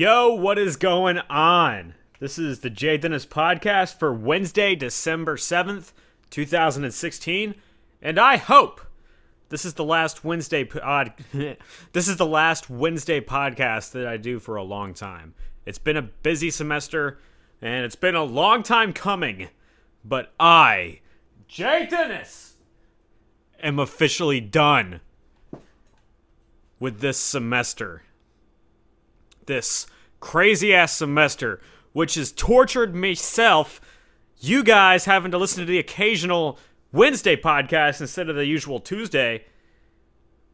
Yo, what is going on? This is the Jay Dennis podcast for Wednesday, December 7th, 2016, and I hope this is the last Wednesday pod this is the last Wednesday podcast that I do for a long time. It's been a busy semester and it's been a long time coming, but I, Jay Dennis, am officially done with this semester this crazy ass semester, which has tortured myself. You guys having to listen to the occasional Wednesday podcast instead of the usual Tuesday.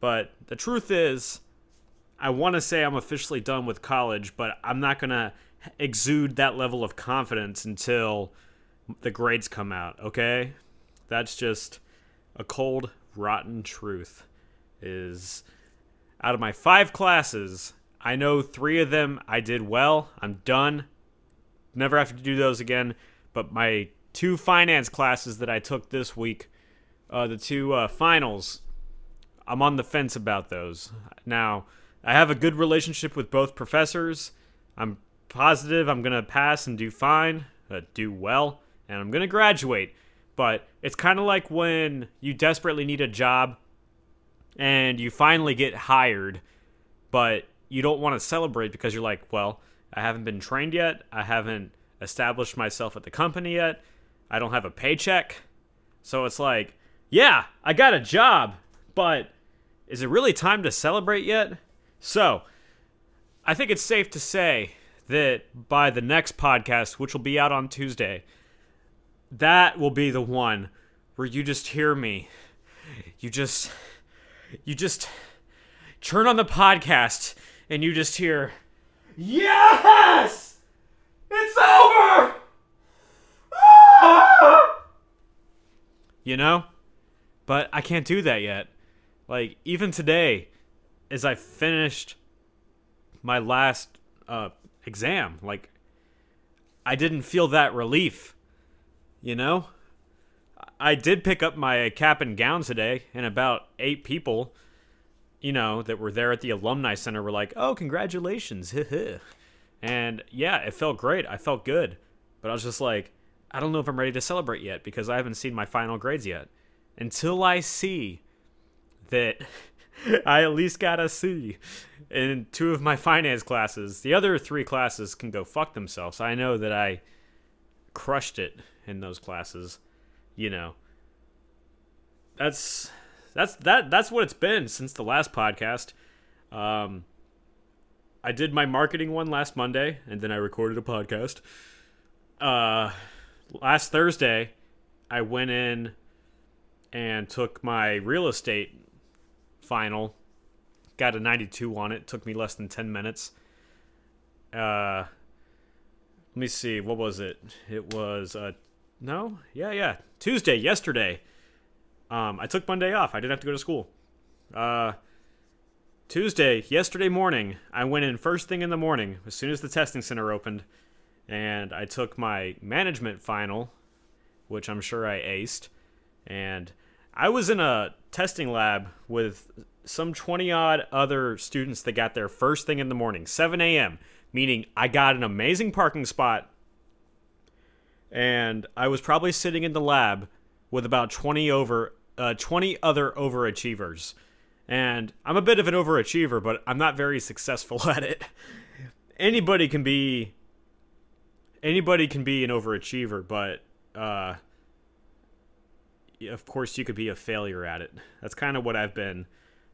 But the truth is, I want to say I'm officially done with college, but I'm not going to exude that level of confidence until the grades come out, okay? That's just a cold, rotten truth. Is out of my five classes, I know three of them I did well. I'm done. Never have to do those again. But my two finance classes that I took this week, uh, the two uh, finals, I'm on the fence about those. Now, I have a good relationship with both professors. I'm positive I'm going to pass and do fine, uh, do well, and I'm going to graduate. But it's kind of like when you desperately need a job and you finally get hired, but you don't want to celebrate because you're like, well, I haven't been trained yet. I haven't established myself at the company yet. I don't have a paycheck. So it's like, yeah, I got a job, but is it really time to celebrate yet? So, I think it's safe to say that by the next podcast, which will be out on Tuesday, that will be the one where you just hear me. You just you just turn on the podcast and you just hear, Yes! It's over! You know? But I can't do that yet. Like, even today, as I finished my last uh, exam, like, I didn't feel that relief. You know? I did pick up my cap and gown today, and about eight people you know, that were there at the alumni center were like, "Oh, congratulations!" and yeah, it felt great. I felt good, but I was just like, I don't know if I'm ready to celebrate yet because I haven't seen my final grades yet. Until I see that I at least got a C in two of my finance classes. The other three classes can go fuck themselves. I know that I crushed it in those classes. You know, that's that's that that's what it's been since the last podcast. Um, I did my marketing one last Monday, and then I recorded a podcast. Uh, last Thursday, I went in and took my real estate final. Got a 92 on it. Took me less than 10 minutes. Uh, let me see. What was it? It was uh, no, yeah, yeah, Tuesday, yesterday. Um, I took Monday off. I didn't have to go to school. Uh, Tuesday, yesterday morning, I went in first thing in the morning as soon as the testing center opened, and I took my management final, which I'm sure I aced. And I was in a testing lab with some 20 odd other students that got there first thing in the morning, 7 a.m., meaning I got an amazing parking spot. And I was probably sitting in the lab with about 20 over uh, 20 other overachievers. And I'm a bit of an overachiever, but I'm not very successful at it. Anybody can be anybody can be an overachiever, but uh, of course you could be a failure at it. That's kind of what I've been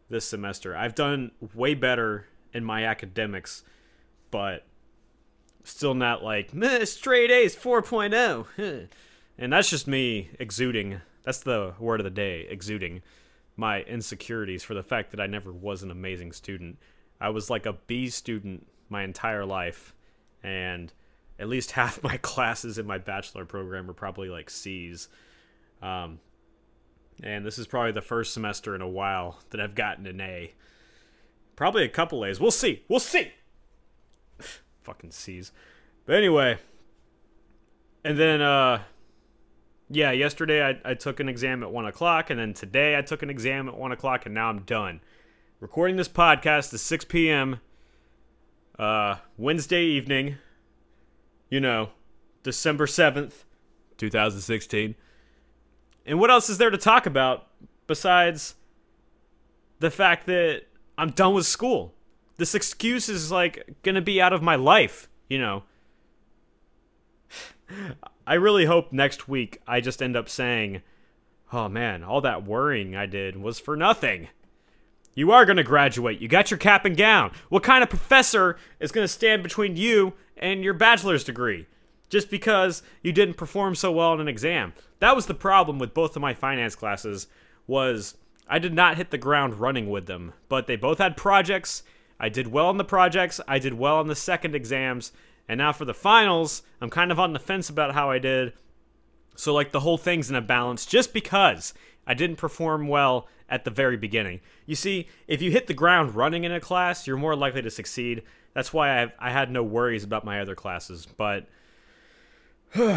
this semester. I've done way better in my academics, but still not like straight A's 4.0. and that's just me exuding that's the word of the day, exuding my insecurities for the fact that I never was an amazing student. I was like a B student my entire life, and at least half my classes in my bachelor program were probably like C's. Um, and this is probably the first semester in a while that I've gotten an A. Probably a couple A's. We'll see. We'll see. Fucking C's. But anyway, and then uh yeah, yesterday I, I took an exam at 1 o'clock, and then today I took an exam at 1 o'clock, and now I'm done. Recording this podcast is 6 p.m. Uh, Wednesday evening, you know, December 7th, 2016. And what else is there to talk about besides the fact that I'm done with school? This excuse is like gonna be out of my life, you know. I really hope next week I just end up saying, oh man, all that worrying I did was for nothing. You are going to graduate. You got your cap and gown. What kind of professor is going to stand between you and your bachelor's degree? Just because you didn't perform so well in an exam. That was the problem with both of my finance classes was I did not hit the ground running with them, but they both had projects. I did well on the projects. I did well on the second exams. And now for the finals, I'm kind of on the fence about how I did. So like the whole thing's in a balance just because I didn't perform well at the very beginning. You see, if you hit the ground running in a class, you're more likely to succeed. That's why I, I had no worries about my other classes. But, all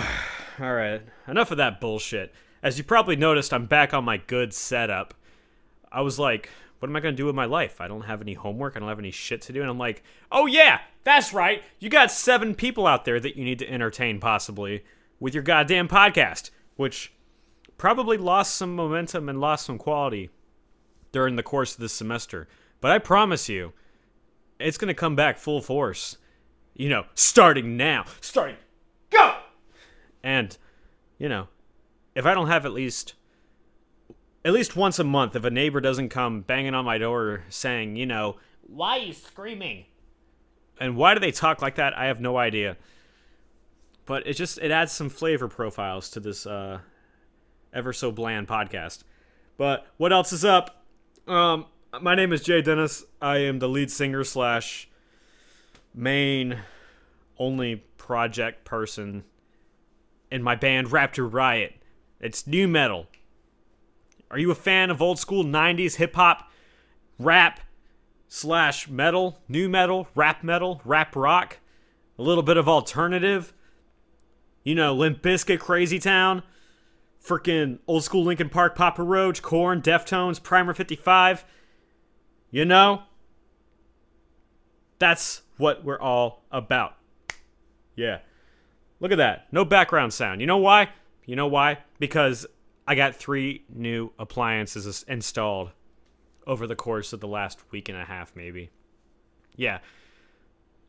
right, enough of that bullshit. As you probably noticed, I'm back on my good setup. I was like, what am I going to do with my life? I don't have any homework. I don't have any shit to do. And I'm like, oh, yeah, that's right. You got seven people out there that you need to entertain, possibly, with your goddamn podcast, which probably lost some momentum and lost some quality during the course of this semester. But I promise you, it's going to come back full force. You know, starting now. Starting. Go! And, you know, if I don't have at least at least once a month if a neighbor doesn't come banging on my door saying, you know, why are you screaming? And why do they talk like that? I have no idea. But it just it adds some flavor profiles to this uh ever so bland podcast. But what else is up? Um, my name is Jay Dennis. I am the lead singer slash main only project person in my band Raptor Riot. It's nu metal. Are you a fan of old school 90s hip hop, rap, slash metal, nu metal, rap metal, rap rock, a little bit of alternative? You know, Limp Bizkit, Crazy Town, freaking old school Linkin Park, Papa Roach, Korn, Deftones, Primer 55. You know? That's what we're all about. Yeah. Look at that. No background sound. You know why? You know why? Because I got three new appliances installed over the course of the last week and a half, maybe. Yeah.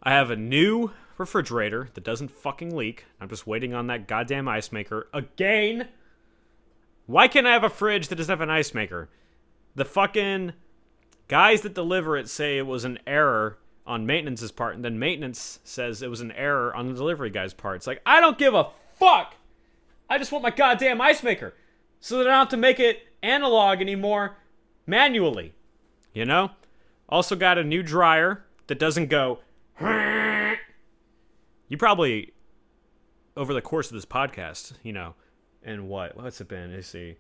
I have a new refrigerator that doesn't fucking leak. I'm just waiting on that goddamn ice maker again. Why can't I have a fridge that doesn't have an ice maker? The fucking guys that deliver it say it was an error on maintenance's part, and then maintenance says it was an error on the delivery guy's part. It's like, I don't give a fuck! I just want my goddamn ice maker so that I don't have to make it analog anymore manually. You know? Also got a new dryer that doesn't go. You probably, over the course of this podcast, you know, and what? What's it been? Let's see.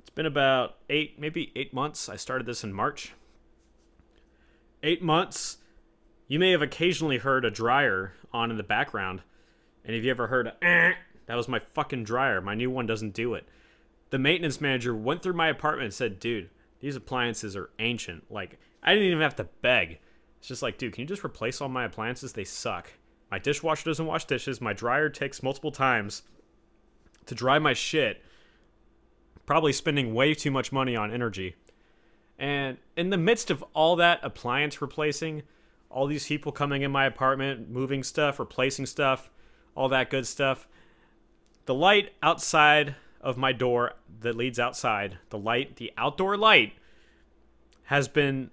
It's been about eight, maybe eight months. I started this in March. Eight months. You may have occasionally heard a dryer on in the background. And if you ever heard a, that was my fucking dryer. My new one doesn't do it. The maintenance manager went through my apartment and said, dude, these appliances are ancient. Like, I didn't even have to beg. It's just like, dude, can you just replace all my appliances? They suck. My dishwasher doesn't wash dishes. My dryer takes multiple times to dry my shit, probably spending way too much money on energy. And in the midst of all that appliance replacing, all these people coming in my apartment, moving stuff, replacing stuff, all that good stuff, the light outside of my door that leads outside, the light, the outdoor light, has been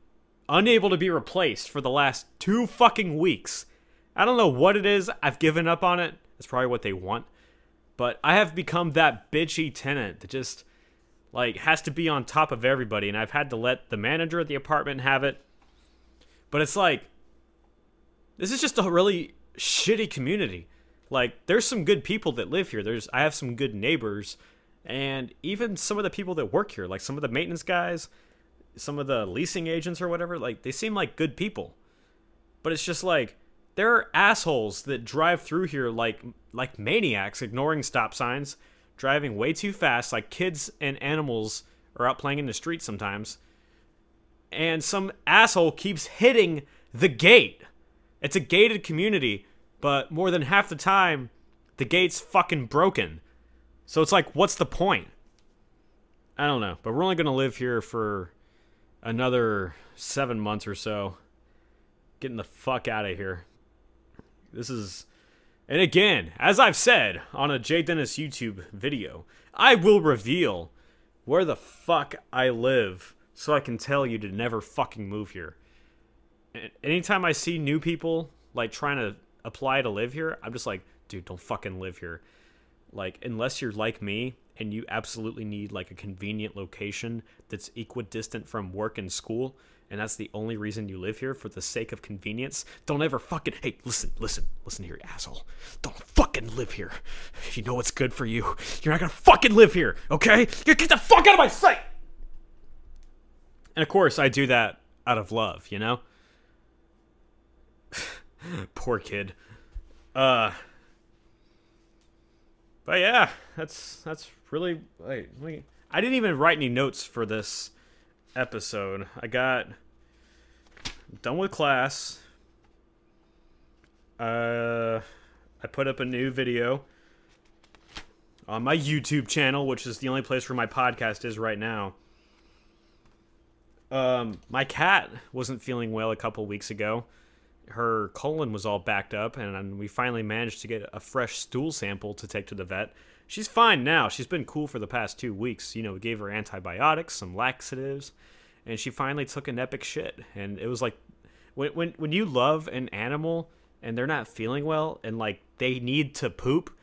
unable to be replaced for the last two fucking weeks. I don't know what it is. I've given up on it. It's probably what they want. But I have become that bitchy tenant that just like has to be on top of everybody and I've had to let the manager of the apartment have it. But it's like this is just a really shitty community. Like there's some good people that live here. There's I have some good neighbors and even some of the people that work here, like some of the maintenance guys, some of the leasing agents or whatever, like they seem like good people. But it's just like there are assholes that drive through here like like maniacs, ignoring stop signs, driving way too fast, like kids and animals are out playing in the street sometimes. And some asshole keeps hitting the gate. It's a gated community, but more than half the time, the gate's fucking broken. So it's like, what's the point? I don't know, but we're only gonna live here for another seven months or so. Getting the fuck out of here. This is. And again, as I've said on a Jay Dennis YouTube video, I will reveal where the fuck I live so I can tell you to never fucking move here. And anytime I see new people like trying to apply to live here, I'm just like, dude, don't fucking live here. Like, unless you're like me and you absolutely need like a convenient location that's equidistant from work and school, and that's the only reason you live here for the sake of convenience, don't ever fucking hey, listen, listen, listen here, asshole. Don't fucking live here. If You know what's good for you. You're not gonna fucking live here, okay? You get the fuck out of my sight. And of course, I do that out of love, you know? Poor kid. Uh But yeah, that's that's really wait, wait. I didn't even write any notes for this episode. I got done with class. Uh I put up a new video on my YouTube channel, which is the only place where my podcast is right now. Um, my cat wasn't feeling well a couple weeks ago. Her colon was all backed up, and we finally managed to get a fresh stool sample to take to the vet. She's fine now. She's been cool for the past two weeks. You know, we gave her antibiotics, some laxatives, and she finally took an epic shit. And it was like, when when when you love an animal and they're not feeling well, and like they need to poop,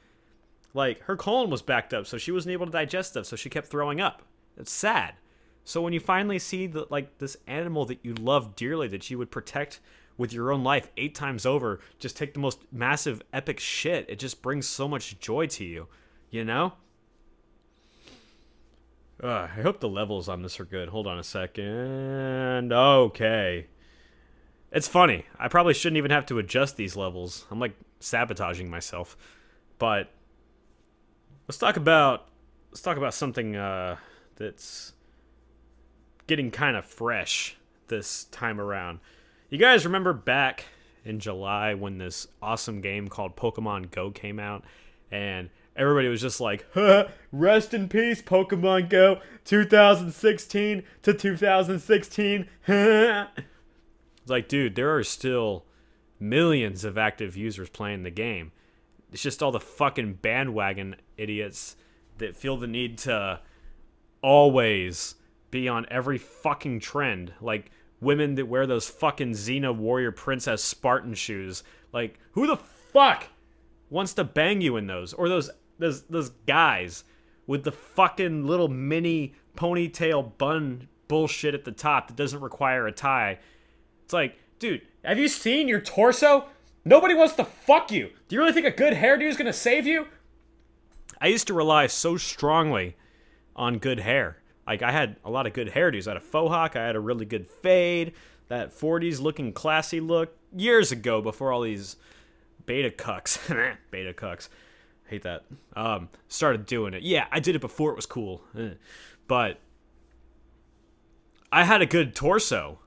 like her colon was backed up, so she wasn't able to digest stuff, so she kept throwing up. It's sad. So when you finally see that like this animal that you love dearly that you would protect with your own life eight times over just take the most massive epic shit, it just brings so much joy to you, you know? Uh, I hope the levels on this are good. Hold on a second. Okay. It's funny. I probably shouldn't even have to adjust these levels. I'm like sabotaging myself. But let's talk about let's talk about something uh, that's getting kind of fresh this time around. You guys remember back in July when this awesome game called Pokemon Go came out and everybody was just like, huh, rest in peace, Pokemon Go 2016 to 2016. it's like, dude, there are still millions of active users playing the game. It's just all the fucking bandwagon idiots that feel the need to always be on every fucking trend. Like women that wear those fucking Xena warrior princess Spartan shoes. Like who the fuck wants to bang you in those? Or those those those guys with the fucking little mini ponytail bun bullshit at the top that doesn't require a tie. It's like, dude, have you seen your torso? Nobody wants to fuck you. Do you really think a good hairdo is gonna save you? I used to rely so strongly on good hair. Like I had a lot of good hairdos. I had a faux hawk. I had a really good fade. That 40s looking classy look years ago before all these beta cucks, beta cucks, hate that. Um, started doing it. Yeah, I did it before it was cool, eh. but I had a good torso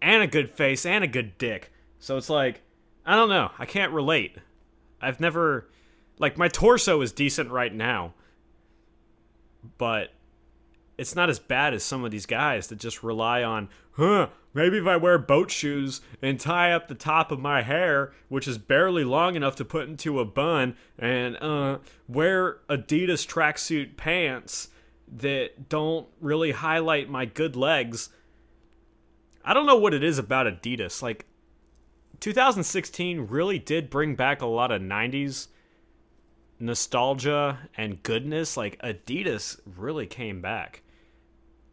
and a good face and a good dick. So it's like I don't know. I can't relate. I've never like my torso is decent right now, but it's not as bad as some of these guys that just rely on, huh, maybe if I wear boat shoes and tie up the top of my hair, which is barely long enough to put into a bun, and uh, wear Adidas tracksuit pants that don't really highlight my good legs. I don't know what it is about Adidas. Like, 2016 really did bring back a lot of 90s nostalgia and goodness. Like, Adidas really came back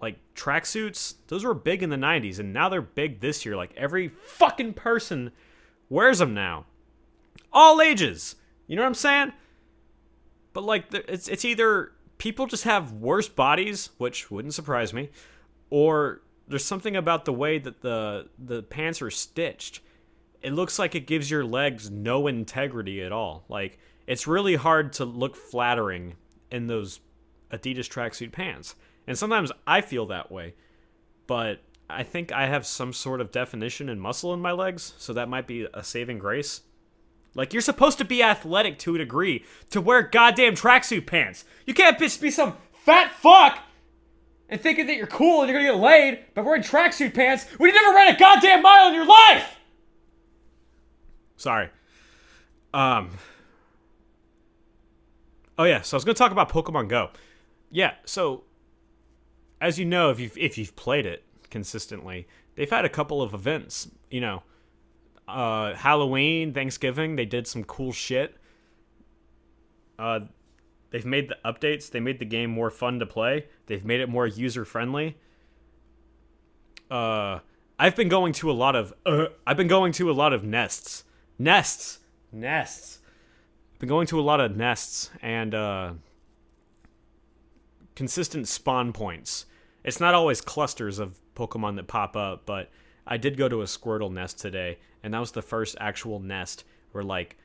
like tracksuits, those were big in the 90s and now they're big this year. Like every fucking person wears them now. All ages. You know what I'm saying? But like it's it's either people just have worse bodies, which wouldn't surprise me, or there's something about the way that the the pants are stitched. It looks like it gives your legs no integrity at all. Like it's really hard to look flattering in those Adidas tracksuit pants. And sometimes I feel that way. But I think I have some sort of definition and muscle in my legs, so that might be a saving grace. Like, you're supposed to be athletic to a degree to wear goddamn tracksuit pants. You can't just be some fat fuck and thinking that you're cool and you're gonna get laid by wearing tracksuit pants when you never ran a goddamn mile in your life! Sorry. Um. Oh, yeah, so I was gonna talk about Pokemon Go. Yeah, so as you know, if you've if you've played it consistently, they've had a couple of events. You know, uh, Halloween, Thanksgiving, they did some cool shit. Uh, they've made the updates. They made the game more fun to play. They've made it more user friendly. Uh, I've been going to a lot of. Uh, I've been going to a lot of nests, nests, nests. I've been going to a lot of nests and uh, consistent spawn points. It's not always clusters of Pokemon that pop up, but I did go to a Squirtle nest today, and that was the first actual nest where like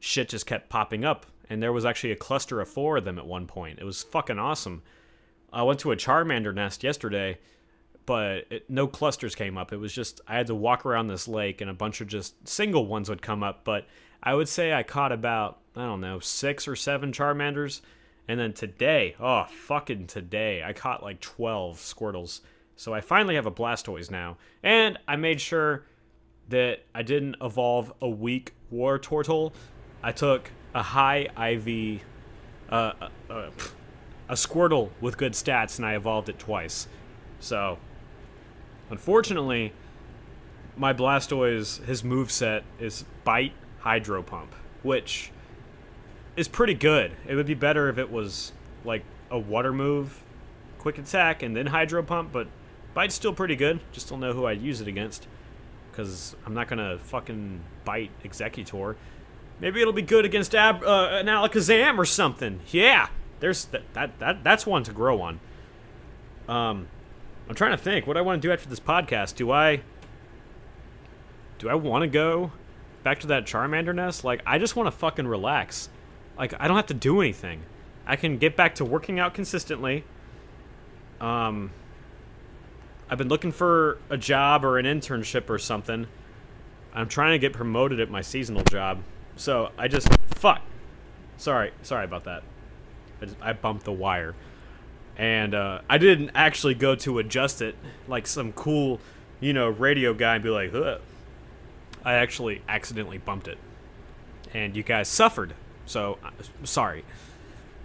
shit just kept popping up, and there was actually a cluster of four of them at one point. It was fucking awesome. I went to a Charmander nest yesterday, but it, no clusters came up. It was just I had to walk around this lake, and a bunch of just single ones would come up. But I would say I caught about I don't know six or seven Charmanders and then today, oh, fucking today, I caught like 12 Squirtles. So I finally have a Blastoise now. And I made sure that I didn't evolve a weak Wartortle. I took a high IV, uh, uh, uh, a Squirtle with good stats, and I evolved it twice. So, unfortunately, my Blastoise, his move set is Bite Hydro Pump, which is pretty good. It would be better if it was like a water move, quick attack, and then hydro pump, but bite's still pretty good. Just don't know who I'd use it against. Because I'm not going to fucking bite Exeggutor. Maybe it'll be good against Ab uh, an Alakazam or something. Yeah, there's that, that that that's one to grow on. Um, I'm trying to think what I want to do after this podcast. Do I do I want to go back to that Charmander nest? Like I just want to fucking relax. Like, I don't have to do anything. I can get back to working out consistently. Um, I've been looking for a job or an internship or something. I'm trying to get promoted at my seasonal job. So I just fuck. Sorry, sorry about that. I, just, I bumped the wire, and uh, I didn't actually go to adjust it like some cool, you know, radio guy and be like, Ugh. I actually accidentally bumped it, and you guys suffered. So, uh, sorry.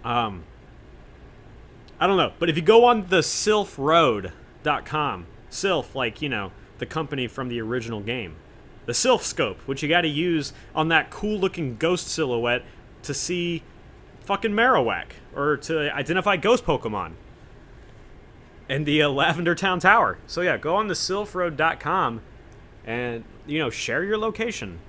Um, I don't know. But if you go on the silphroad.com, Silph, like, you know, the company from the original game, the Silph Scope, which you got to use on that cool looking ghost silhouette to see fucking Marowak or to identify ghost Pokemon. And the uh, Lavender Town Tower. So, yeah, go on the silphroad.com and, you know, share your location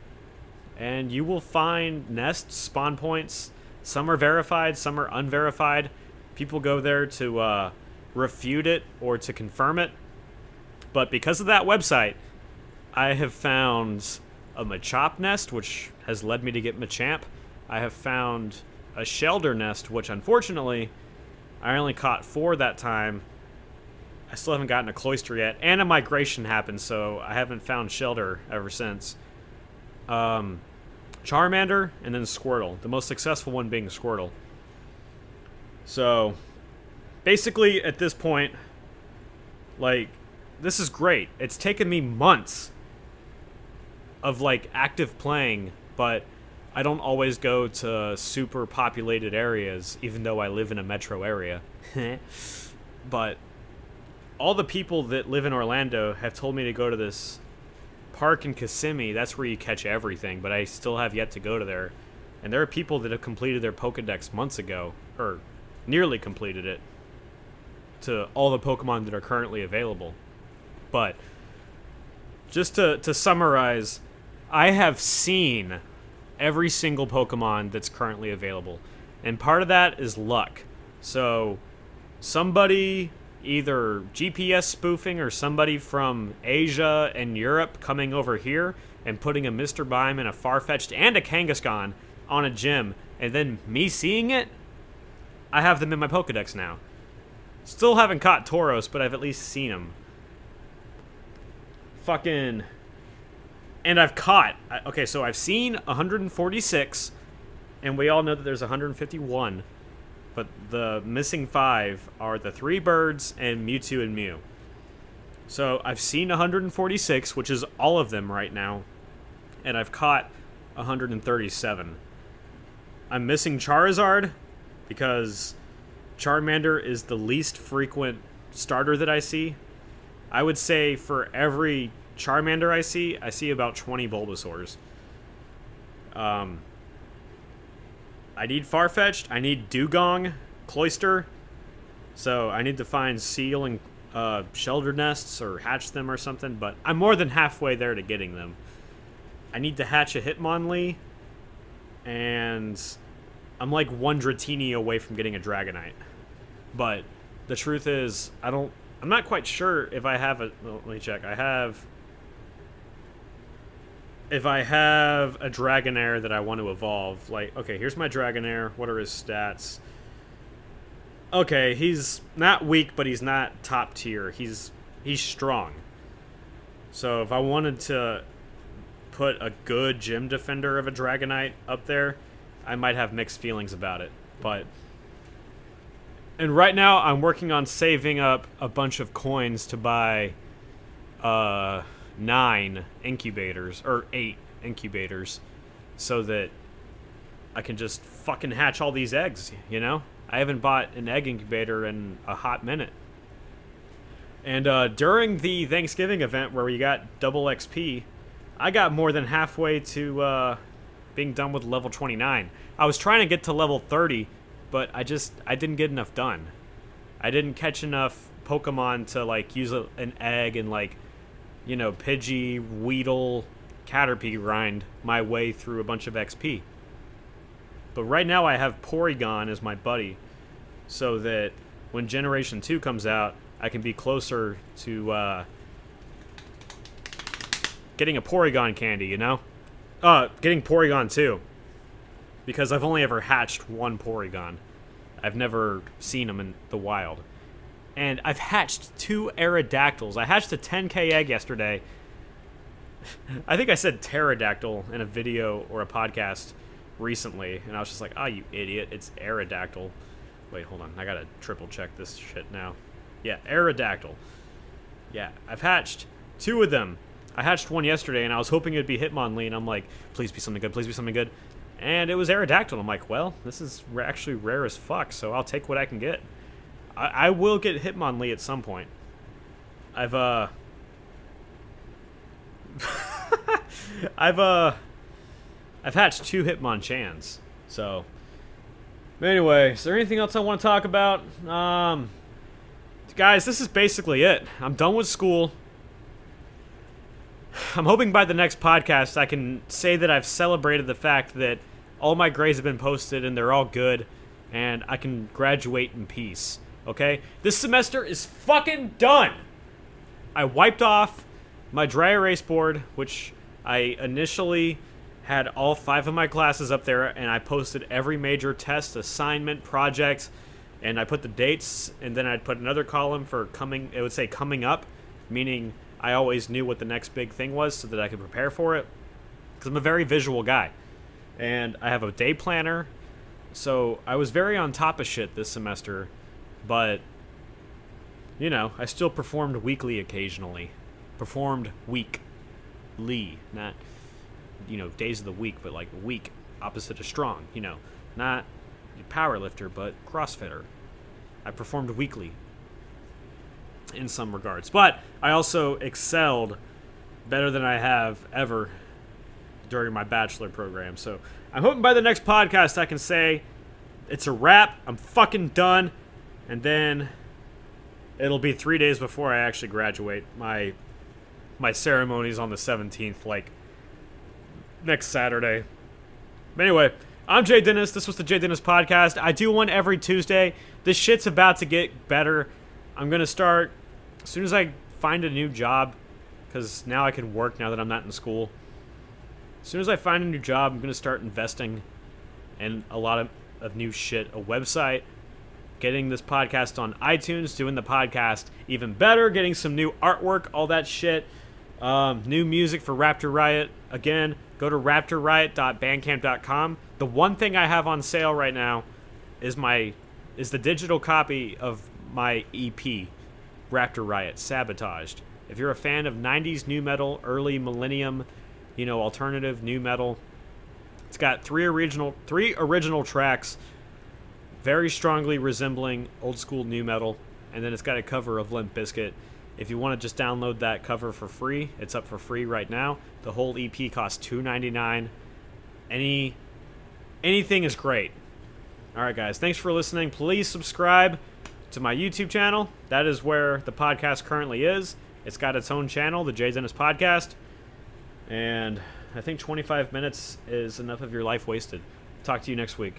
and you will find nests, spawn points. Some are verified, some are unverified. People go there to uh, refute it or to confirm it. But because of that website, I have found a Machop nest, which has led me to get Machamp. I have found a Shellder nest, which unfortunately I only caught four that time. I still haven't gotten a Cloyster yet, and a migration happened, so I haven't found Shellder ever since. Um, Charmander, and then Squirtle. The most successful one being Squirtle. So, basically, at this point, like, this is great. It's taken me months of, like, active playing, but I don't always go to super populated areas, even though I live in a metro area. but all the people that live in Orlando have told me to go to this park in Kissimmee, that's where you catch everything, but I still have yet to go to there. And there are people that have completed their Pokedex months ago, or nearly completed it, to all the Pokemon that are currently available. But, just to, to summarize, I have seen every single Pokemon that's currently available. And part of that is luck. So, somebody either GPS spoofing or somebody from Asia and Europe coming over here and putting a Mr. Mime and a Farfetch'd and a Kangaskhan on a gym, and then me seeing it, I have them in my Pokedex now. Still haven't caught Tauros, but I've at least seen them. fucking and I've caught. Okay, so I've seen 146, and we all know that there's 151, but the missing five are the three birds and Mewtwo and Mew. So I've seen 146, which is all of them right now, and I've caught 137. I'm missing Charizard because Charmander is the least frequent starter that I see. I would say for every Charmander I see, I see about 20 Bulbasaurs. Um, I need Farfetch'd. I need Dewgong, Cloyster. So I need to find Seel and uh, Shellder nests or hatch them or something. But I'm more than halfway there to getting them. I need to hatch a Hitmonlee. And I'm like one Dratini away from getting a Dragonite. But the truth is, I don't... I'm not quite sure if I have a... Well, let me check. I have if I have a Dragonair that I want to evolve, like, okay, here's my Dragonair. What are his stats? Okay, he's not weak, but he's not top tier. He's he's strong. So if I wanted to put a good gym defender of a Dragonite up there, I might have mixed feelings about it. But and right now I'm working on saving up a bunch of coins to buy uh nine incubators or eight incubators so that I can just fucking hatch all these eggs, you know? I haven't bought an egg incubator in a hot minute. And uh, during the Thanksgiving event where we got double XP, I got more than halfway to uh, being done with level 29. I was trying to get to level 30, but I just, I didn't get enough done. I didn't catch enough Pokemon to, like, use a, an egg and, like, you know, Pidgey, Weedle, Caterpie grind my way through a bunch of XP. But right now I have Porygon as my buddy, so that when Generation 2 comes out, I can be closer to uh, getting a Porygon candy, you know? Uh, getting Porygon 2. Because I've only ever hatched one Porygon. I've never seen them in the wild and I've hatched two Aerodactyls. I hatched a 10k egg yesterday. I think I said pterodactyl in a video or a podcast recently, and I was just like, oh, you idiot, it's Aerodactyl. Wait, hold on, I gotta triple check this shit now. Yeah, Aerodactyl. Yeah, I've hatched two of them. I hatched one yesterday, and I was hoping it'd be Hitmonlee, and I'm like, please be something good, please be something good. And it was Aerodactyl. I'm like, well, this is actually rare as fuck, so I'll take what I can get. I, I will get Hitmonlee at some point. I've, uh... I've, uh... I've hatched two Hitmonchans, so... Anyway, is there anything else I want to talk about? Um... Guys, this is basically it. I'm done with school. I'm hoping by the next podcast I can say that I've celebrated the fact that all my grades have been posted and they're all good, and I can graduate in peace okay? This semester is fucking done. I wiped off my dry erase board, which I initially had all five of my classes up there, and I posted every major test, assignment, project, and I put the dates, and then I'd put another column for coming, it would say coming up, meaning I always knew what the next big thing was so that I could prepare for it. Because I'm a very visual guy. And I have a day planner, so I was very on top of shit this semester but, you know, I still performed weekly occasionally. Performed weekly, not, you know, days of the week, but like weak, opposite of strong, you know. Not power lifter, but crossfitter. I performed weekly in some regards. But I also excelled better than I have ever during my bachelor program. So I'm hoping by the next podcast I can say it's a wrap. I'm fucking done and then it'll be three days before I actually graduate. My my ceremony's on the 17th, like next Saturday. But anyway, I'm Jay Dennis. This was the Jay Dennis podcast. I do one every Tuesday. This shit's about to get better. I'm gonna start as soon as I find a new job, because now I can work now that I'm not in school. As soon as I find a new job, I'm gonna start investing in a lot of, of new shit. A website, getting this podcast on iTunes, doing the podcast even better, getting some new artwork, all that shit. Um, new music for Raptor Riot. Again, go to raptorriot.bandcamp.com. The one thing I have on sale right now is my is the digital copy of my EP, Raptor Riot Sabotaged. If you're a fan of 90s nu metal, early millennium, you know, alternative nu metal, it's got three original three original tracks very strongly resembling old school nu metal, and then it's got a cover of Limp Bizkit. If you want to just download that cover for free, it's up for free right now. The whole EP costs $2.99. Any anything is great. All right, guys. Thanks for listening. Please subscribe to my YouTube channel. That is where the podcast currently is. It's got its own channel, the Jay Dennis Podcast. And I think 25 minutes is enough of your life wasted. Talk to you next week.